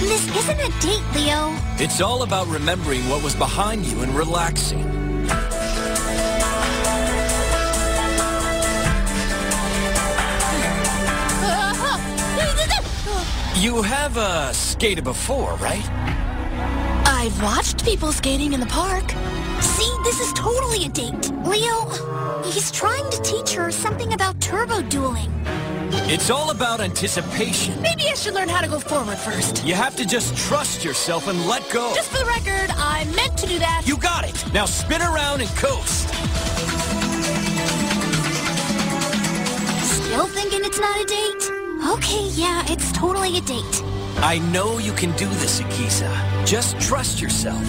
This isn't a date, Leo. It's all about remembering what was behind you and relaxing. You have uh, skated before, right? I've watched people skating in the park. See, this is totally a date. Leo, he's trying to teach her something about turbo dueling. It's all about anticipation. Maybe I should learn how to go forward first. You have to just trust yourself and let go. Just for the record, I meant to do that. You got it. Now spin around and coast. Still thinking it's not a date? Okay, yeah, it's totally a date. I know you can do this, Akiza. Just trust yourself.